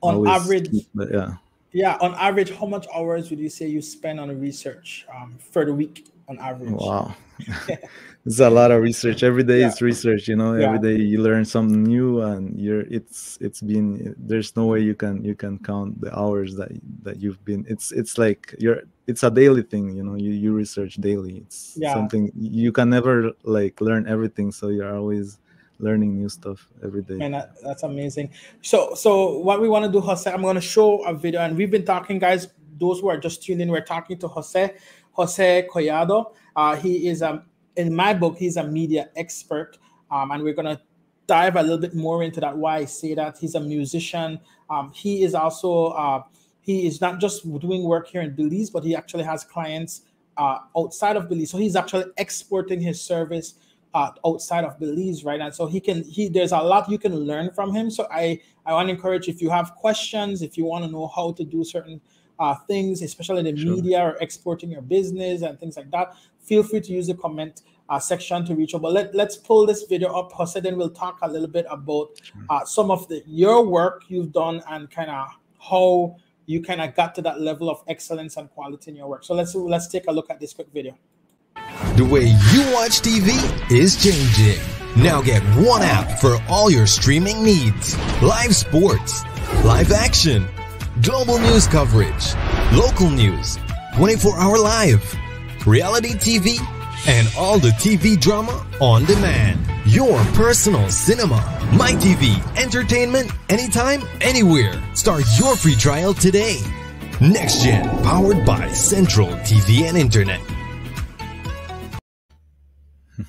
on average keep, yeah yeah on average how much hours would you say you spend on research um, for the week on average wow (laughs) (laughs) it's a lot of research every day yeah. is research you know yeah. every day you learn something new and you're it's it's been there's no way you can you can count the hours that that you've been it's it's like you're it's a daily thing you know you you research daily it's yeah. something you can never like learn everything so you're always learning new stuff every day and that, that's amazing so so what we want to do jose i'm going to show a video and we've been talking guys those who are just tuning, in we're talking to jose jose collado uh, he is a in my book, he's a media expert. um, and we're gonna dive a little bit more into that. Why I say that he's a musician. Um, he is also uh, he is not just doing work here in Belize, but he actually has clients uh, outside of Belize. So he's actually exporting his service uh, outside of Belize, right? And so he can he there's a lot you can learn from him. So I I want to encourage if you have questions, if you want to know how to do certain uh, things, especially in the sure. media or exporting your business and things like that, feel free to use the comment uh, section to reach out. But let, let's pull this video up. Jose, then we'll talk a little bit about uh, some of the your work you've done and kind of how you kind of got to that level of excellence and quality in your work. So let's let's take a look at this quick video. The way you watch TV is changing. Now get one app for all your streaming needs. Live sports, live action, global news coverage, local news, 24 hour live, reality TV, and all the TV drama on demand. Your personal cinema. My TV. Entertainment anytime, anywhere. Start your free trial today. Next Gen, powered by Central TV and Internet.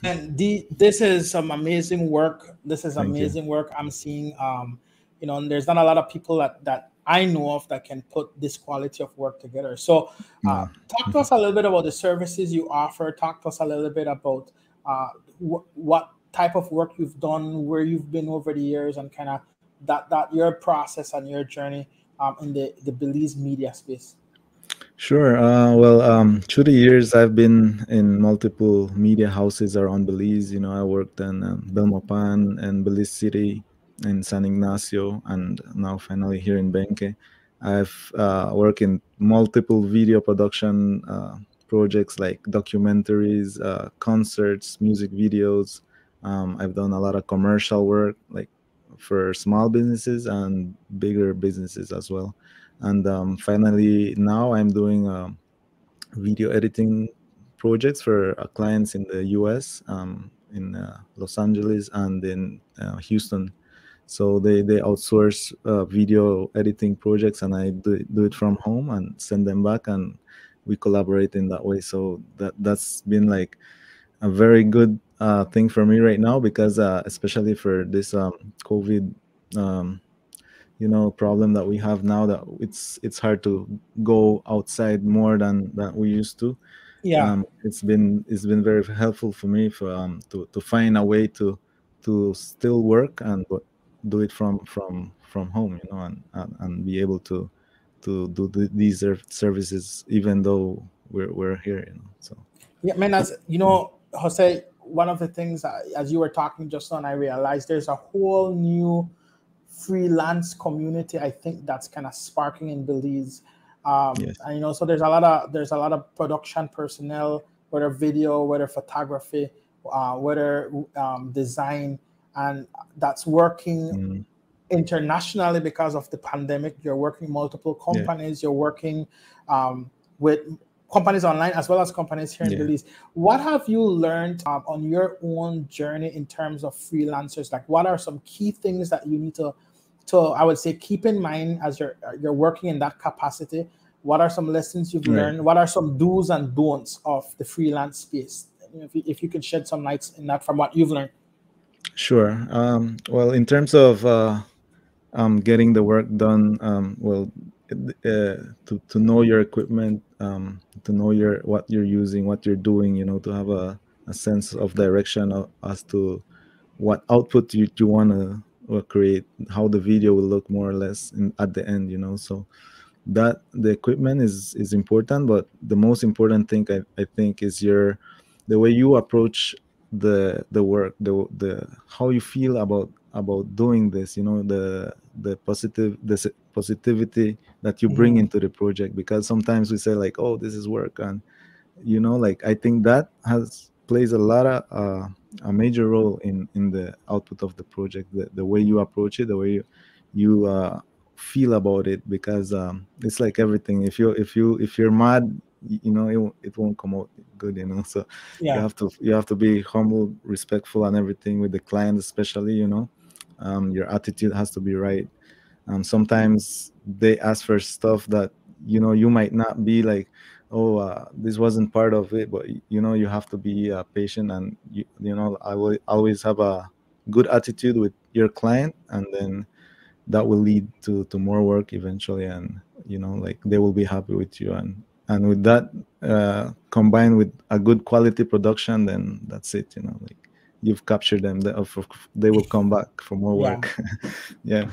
And (laughs) the, this is some amazing work. This is amazing work. I'm seeing, um, you know, and there's not a lot of people that, that I know of that can put this quality of work together. So, uh, talk to us a little bit about the services you offer. Talk to us a little bit about uh, wh- what type of work you've done, where you've been over the years, and kind of that that your process and your journey um, in the the Belize media space. Sure. Uh, well, um, through the years, I've been in multiple media houses around Belize. You know, I worked in um, Belmopan and Belize City, in San Ignacio, and now finally here in Benque. I've uh, worked in multiple video production uh, projects like documentaries, uh, concerts, music videos. Um, I've done a lot of commercial work, like for small businesses and bigger businesses as well. And um, finally, now I'm doing um, video editing projects for uh, clients in the US, um, in uh, Los Angeles, and in uh, Houston. So they they outsource uh, video editing projects and i do, do it from home and send them back and we collaborate in that way. So that that's been like a very good uh, thing for me right now because uh, especially for this um, covid um, you know problem that we have now that it's it's hard to go outside more than that we used to. Yeah. Um, it's been it's been very helpful for me for um to to find a way to to still work and but do it from from from home you know and and, and be able to to do the, these services even though we're, we're here you know so. Yeah man as you know jose one of the things as you were talking just on i realized there's a whole new freelance community i think that's kind of sparking in belize um yes. and you know so there's a lot of there's a lot of production personnel whether video whether photography uh, whether um, design and that's working mm. internationally because of the pandemic. You're working multiple companies. Yeah. You're working um, with companies online as well as companies here in yeah. Belize. What have you learned um, on your own journey in terms of freelancers? Like, what are some key things that you need to, to I would say, keep in mind as you're you're working in that capacity? What are some lessons you've right. learned? What are some do's and don'ts of the freelance space? If you, if you could shed some lights in that from what you've learned. Sure. Um, well, in terms of uh, um, getting the work done, um, well, uh, to to know your equipment, um, to know your what you're using, what you're doing, you know, to have a, a sense of direction as to what output you, you want to create, how the video will look more or less in, at the end, you know. So that the equipment is is important, but the most important thing I, I think is your the way you approach the the work the the how you feel about about doing this you know the the positive the positivity that you bring mm-hmm. into the project because sometimes we say like oh this is work and you know like i think that has plays a lot of uh, a major role in in the output of the project the, the way you approach it the way you, you uh, feel about it because um, it's like everything if you if you if you're mad you know it, it won't come out good you know (laughs) so yeah. you have to you have to be humble respectful and everything with the client especially you know um, your attitude has to be right. Um, sometimes they ask for stuff that you know you might not be like oh uh, this wasn't part of it but you know you have to be uh, patient and you, you know i will always have a good attitude with your client and then that will lead to to more work eventually and you know like they will be happy with you and and with that uh, combined with a good quality production then that's it you know like you've captured them they, they will come back for more work yeah, (laughs) yeah.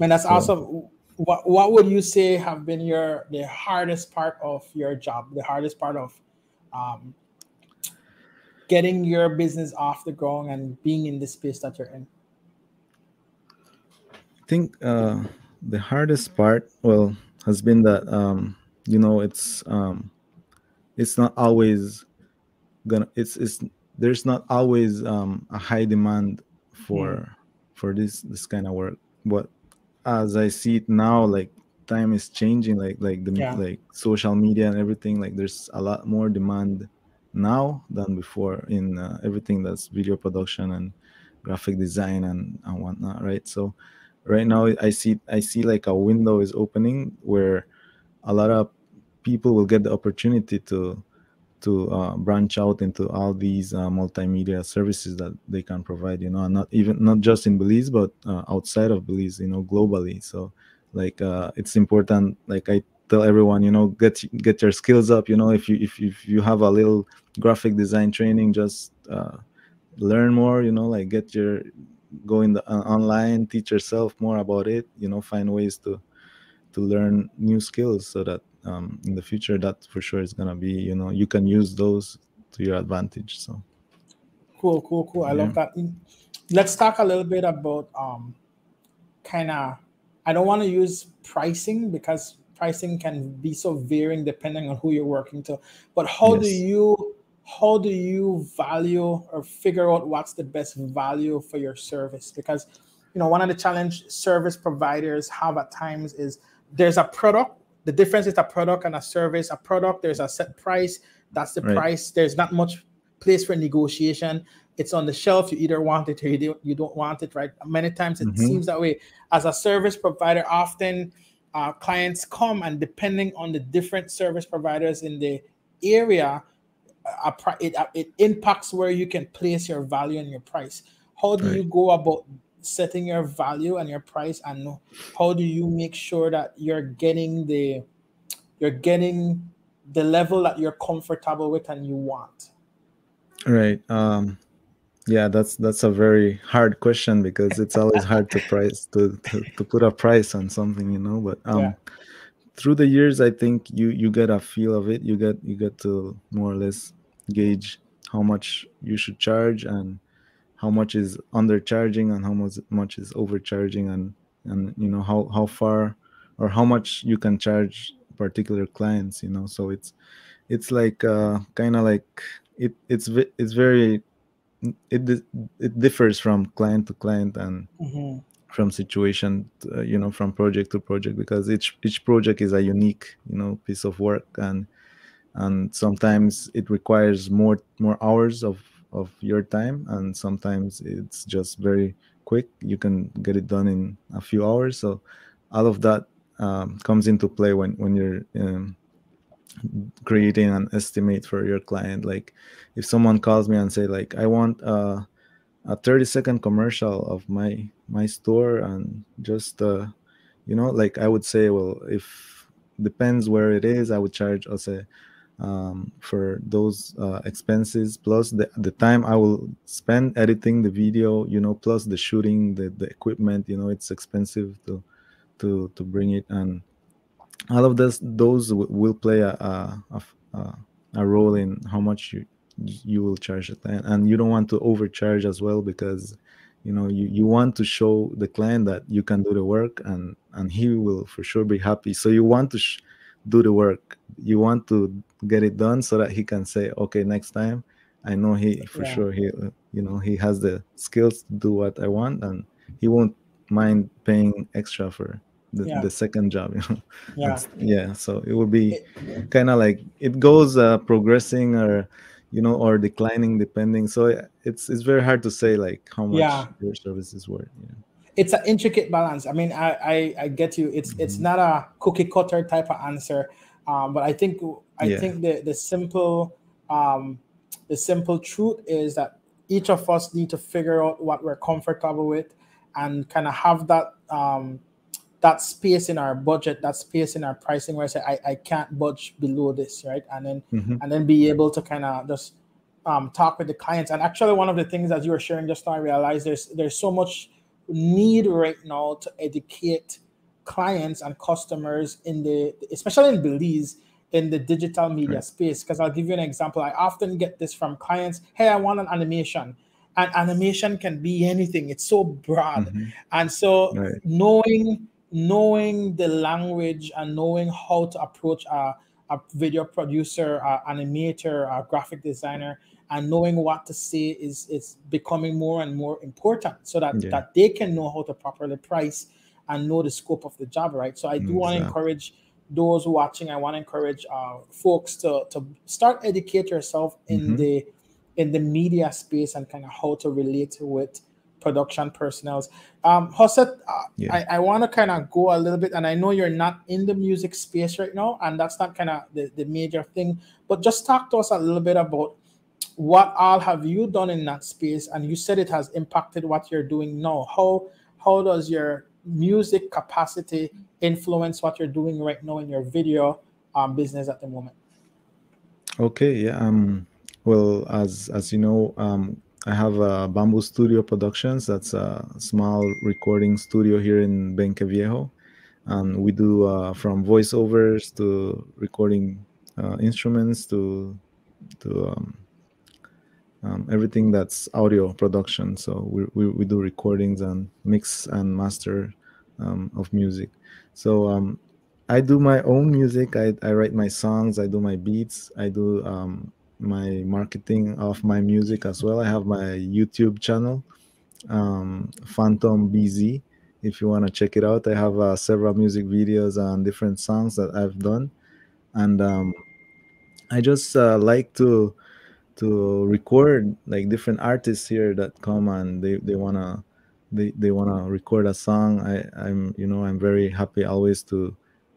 man that's so. awesome what what would you say have been your the hardest part of your job the hardest part of um, getting your business off the ground and being in the space that you're in i think uh, the hardest part well has been that um, you know it's um, it's not always gonna it's it's there's not always um, a high demand for mm. for this this kind of work but as i see it now like time is changing like like the yeah. like social media and everything like there's a lot more demand now than before in uh, everything that's video production and graphic design and, and whatnot right so right now i see i see like a window is opening where a lot of people will get the opportunity to to uh, branch out into all these uh, multimedia services that they can provide you know not even not just in belize but uh, outside of belize you know globally. So like uh, it's important like i tell everyone you know get get your skills up you know if you if, if you have a little graphic design training just uh, learn more you know like get your go in the uh, online teach yourself more about it you know find ways to to learn new skills so that um, in the future that for sure is gonna be you know you can use those to your advantage so cool cool cool i yeah. love that let's talk a little bit about um kind of i don't want to use pricing because pricing can be so varying depending on who you're working to but how yes. do you how do you value or figure out what's the best value for your service because you know one of the challenge service providers have at times is there's a product the difference is a product and a service. A product, there's a set price. That's the right. price. There's not much place for negotiation. It's on the shelf. You either want it or you don't, you don't want it, right? Many times it mm-hmm. seems that way. As a service provider, often uh, clients come and depending on the different service providers in the area, it, it impacts where you can place your value and your price. How do right. you go about setting your value and your price and how do you make sure that you're getting the you're getting the level that you're comfortable with and you want right um yeah that's that's a very hard question because it's always hard to price to, to, to put a price on something you know but um yeah. through the years i think you you get a feel of it you get you get to more or less gauge how much you should charge and how much is undercharging and how much much is overcharging and and you know how how far or how much you can charge particular clients you know so it's it's like uh kind of like it it's it's very it it differs from client to client and mm-hmm. from situation to, uh, you know from project to project because each each project is a unique you know piece of work and and sometimes it requires more more hours of of your time and sometimes it's just very quick. You can get it done in a few hours. So all of that um, comes into play when when you're um, creating an estimate for your client. Like if someone calls me and say like i want a, a 30 second commercial of my my store and just uh, you know like i would say well if depends where it is i would charge i'll say um, for those uh, expenses plus the, the time i will spend editing the video you know plus the shooting the, the equipment you know it's expensive to to to bring it. And all of this those will play a a, a, a role in how much you you will charge it and, and you don't want to overcharge as well because you know you, you want to show the client that you can do the work and and he will for sure be happy. So you want to do the work you want to get it done so that he can say okay next time i know he for yeah. sure he you know he has the skills to do what i want and he won't mind paying extra for the, yeah. the second job (laughs) you know yeah yeah so it will be kind of like it goes uh, progressing or you know or declining depending so it's it's very hard to say like how much yeah. your service is worth yeah it's an intricate balance. I mean, I I, I get you. It's it's not a cookie cutter type of answer, um, but I think I yeah. think the the simple um, the simple truth is that each of us need to figure out what we're comfortable with and kind of have that um, that space in our budget, that space in our pricing where I say I, I can't budge below this, right? And then mm-hmm. and then be able to kind of just um, talk with the clients. And actually, one of the things that you were sharing just now, I realized there's there's so much need right now to educate clients and customers in the especially in Belize in the digital media right. space. Because I'll give you an example. I often get this from clients. Hey, I want an animation and animation can be anything it's so broad mm-hmm. and so right. knowing knowing the language and knowing how to approach a, a video producer a animator a graphic designer and knowing what to say is is becoming more and more important so that yeah. that they can know how to properly price and know the scope of the job right so i do exactly. want to encourage those watching i want to encourage uh, folks to to start educate yourself in mm-hmm. the in the media space and kind of how to relate with production personnel. Um, Jose, uh, yeah. I, I want to kind of go a little bit, and I know you're not in the music space right now, and that's not kind of the, the major thing, but just talk to us a little bit about what all have you done in that space, and you said it has impacted what you're doing now. How how does your music capacity influence what you're doing right now in your video um, business at the moment? Okay, yeah. Um, well, as as you know, um, I have a Bamboo Studio Productions. That's a small recording studio here in Benque Viejo, and we do uh, from voiceovers to recording uh, instruments to to um, um, everything that's audio production. So we, we, we, do recordings and mix and master um, of music. So um, I do my own music. I, I write my songs. I do my beats. I do um, my marketing of my music as well. I have my YouTube channel, um, Phantom BZ. If you want to check it out, I have uh, several music videos on different songs that I've done, and um, I just uh, like to to record like different artists here that come and they they wanna they, they wanna record a song. I I'm you know I'm very happy always to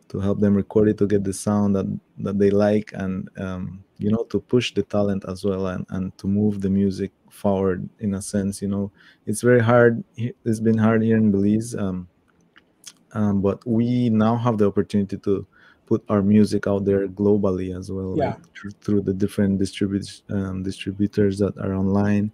to help them record it to get the sound that that they like and um, you know to push the talent as well and, and to move the music forward in a sense you know it's very hard it's been hard here in belize um, um, but we now have the opportunity to put our music out there globally as well yeah. like, through, through the different distribut- um, distributors that are online.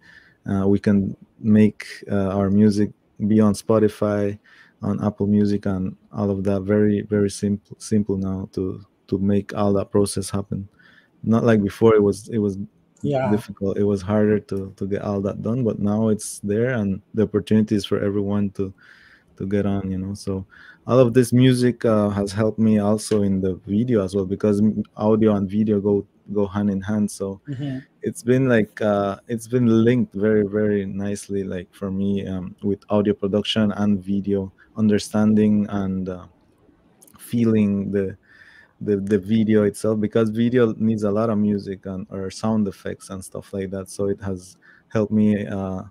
Uh, we can make uh, our music be on spotify on apple music and all of that very very simple simple now to to make all that process happen. Not like before it was it was yeah. difficult. It was harder to to get all that done but now it's there and the opportunities for everyone to to get on you know? So all of this music uh, has helped me also in the video as well because audio and video go go hand in hand so mm-hmm. it's been like uh, it's been linked very very nicely like for me um, with audio production and video understanding and uh, feeling the the the video itself because video needs a lot of music and or sound effects and stuff like that so it has helped me uh,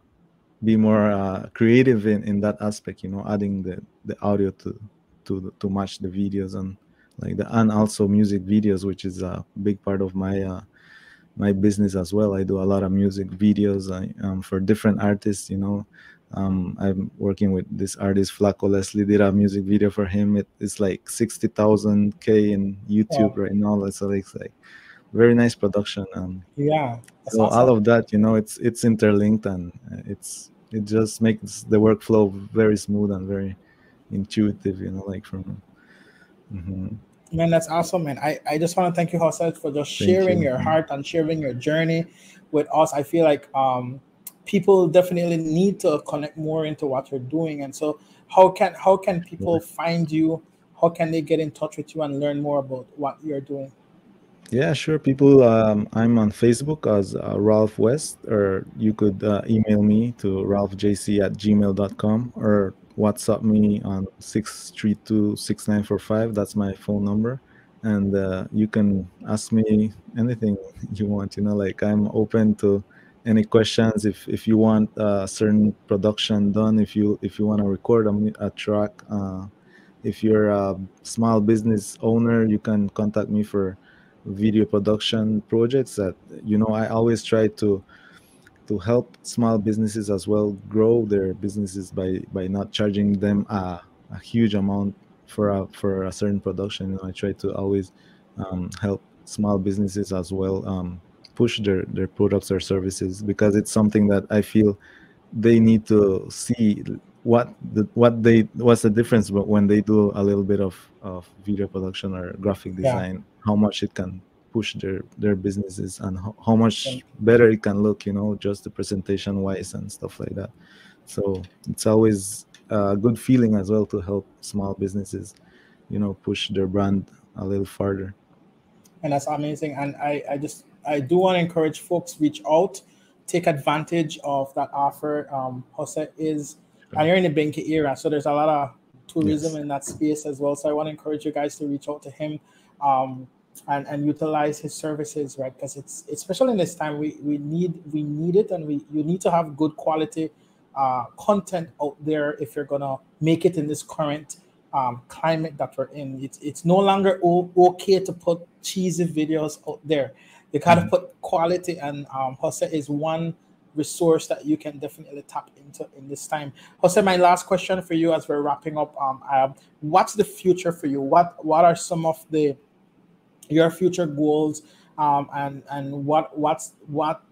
be more uh, creative in, in that aspect you know adding the the audio to to to match the videos and like the and also music videos which is a big part of my uh, my business as well i do a lot of music videos uh, um, for different artists you know um, I'm working with this artist Flaco Leslie. Did a music video for him. It, it's like sixty thousand k in YouTube right now. So it's like very nice production. Um, yeah. So awesome. all of that, you know, it's it's interlinked and it's it just makes the workflow very smooth and very intuitive. You know, like from. Mm-hmm. Man, that's awesome, man. I, I just want to thank you, Jose, for just sharing you. your heart and sharing your journey with us. I feel like um people definitely need to connect more into what you're doing. And so, how can how can people find you? How can they get in touch with you and learn more about what you're doing? Yeah, sure. People, um, I'm on Facebook as uh, Ralph West, or you could uh, email me to ralphjc at gmail.com or WhatsApp me on 632-6945. That's my phone number. And uh, you can ask me anything (laughs) you want. You know, like I'm open to any questions if if you want a certain production done if you if you want to record a, a track uh, if you're a small business owner you can contact me for video production projects that you know i always try to to help small businesses as well grow their businesses by by not charging them a, a huge amount for a for a certain production. You know, I try to always um, help small businesses as well um, push their their products or services because it's something that I feel they need to see what the what they what's the difference but when they do a little bit of of video production or graphic design yeah. how much it can push their their businesses and how, how much better it can look you know just the presentation wise and stuff like that. So it's always a good feeling as well to help small businesses you know push their brand a little farther. And that's amazing. And i i just i do want to encourage folks reach out take advantage of that offer. Um jose is and you're in the Benque era, so there's a lot of tourism yes. in that space as well. So I want to encourage you guys to reach out to him um, and and utilize his services, right? Because it's especially in this time we we need we need it, and we you need to have good quality uh, content out there if you're gonna make it in this current um, climate that we're in. It's it's no longer o- okay to put cheesy videos out there. You gotta mm-hmm. put quality, and um, Jose is one resource that you can definitely tap into in this time. Jose, my last question for you as we're wrapping up, um, um, what's the future for you? What what are some of the your future goals um, and and what what's what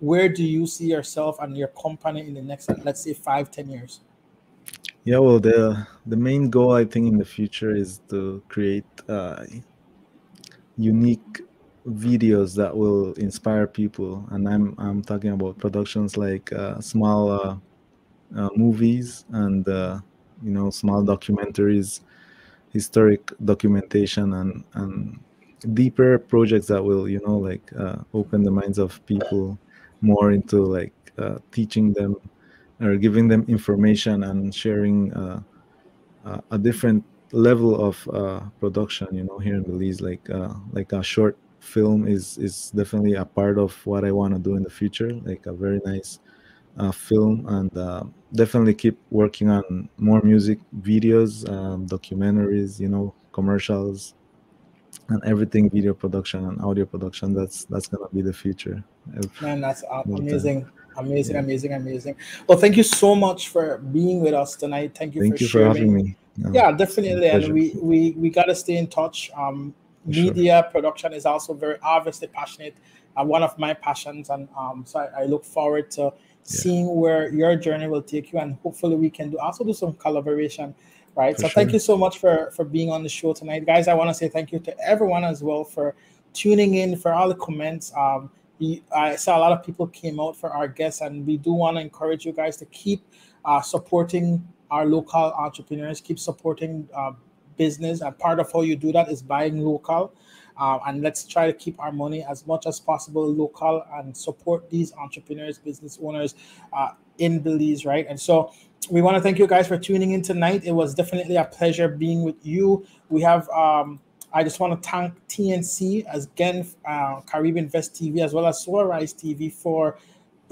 where do you see yourself and your company in the next let's say five ten years? Yeah, well, the the main goal I think in the future is to create uh, unique videos that will inspire people. And i'm i'm talking about productions like uh, small uh, uh, movies and uh, you know small documentaries historic documentation and and deeper projects that will you know like uh, open the minds of people more into like uh, teaching them or giving them information and sharing a different level of production you know here in belize like like a short film is is definitely a part of what I want to do in the future. Like a very nice uh, film, and uh, definitely keep working on more music videos, um, documentaries, you know, commercials, and everything video production and audio production. That's that's gonna be the future. Man, that's amazing. Amazing, yeah. amazing, amazing. Well, thank you so much for being with us tonight. Thank you thank for you sharing. for having me. Yeah, definitely. And we we we gotta stay in touch. Um, media sure. production is also very obviously passionate and one of my passions and um, so I, I, look forward to yeah. seeing where your journey will take you and hopefully we can do also do some collaboration right for so sure. thank you so much for for being on the show tonight guys i want to say thank you to everyone as well for tuning in for all the comments um, I saw a lot of people came out for our guests, and we do want to encourage you guys to keep uh, supporting our local entrepreneurs, keep supporting uh, business. And part of how you do that is buying local. Uh, and let's try to keep our money as much as possible local and support these entrepreneurs, business owners uh, in Belize, right? And so we want to thank you guys for tuning in tonight. It was definitely a pleasure being with you. We have, um, I just want to thank TNC as again, uh, Caribbean Invest TV, as well as Solarize TV for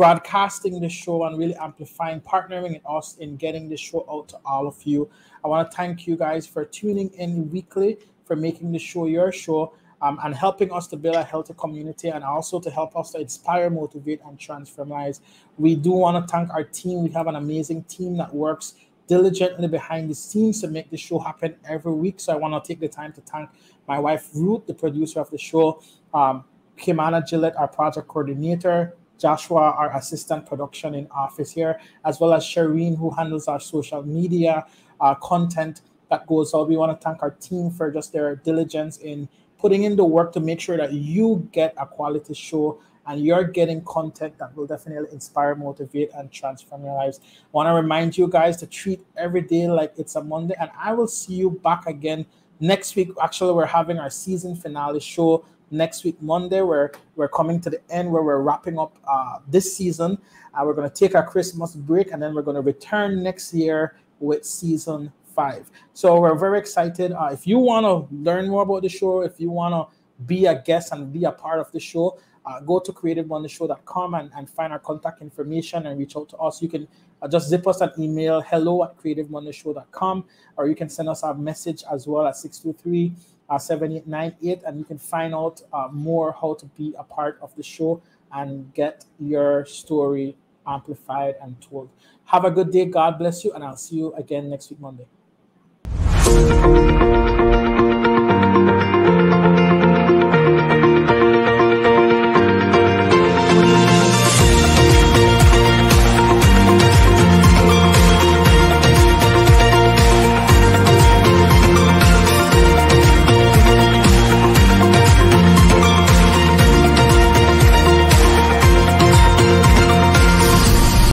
broadcasting the show and really amplifying, partnering in us in getting the show out to all of you. I want to thank you guys for tuning in weekly, for making the show your show, um, and helping us to build a healthy community and also to help us to inspire, motivate, and transform lives. We do want to thank our team. We have an amazing team that works diligently behind the scenes to make the show happen every week. So I want to take the time to thank my wife, Ruth, the producer of the show, um, Kimana Gillette, our project coordinator, Joshua, our assistant production in office here, as well as Shireen, who handles our social media uh, content that goes out. We want to thank our team for just their diligence in putting in the work to make sure that you get a quality show and you're getting content that will definitely inspire, motivate, and transform your lives. I want to remind you guys to treat every day like it's a Monday, and I will see you back again next week. Actually, we're having our season finale show next week monday we're we're coming to the end where we're wrapping up uh, this season. Uh, we're going to take our christmas break and then we're going to return next year with season five. So we're very excited. Uh, if you want to learn more about the show if you want to be a guest and be a part of the show uh, go to creativemondayshow.com and, and find our contact information and reach out to us. You can uh, just zip us an email hello at creativemondayshow.com or you can send us a message as well at 623 uh, 7898, and you can find out uh, more how to be a part of the show and get your story amplified and told. Have a good day. God bless you, and I'll see you again next week, Monday.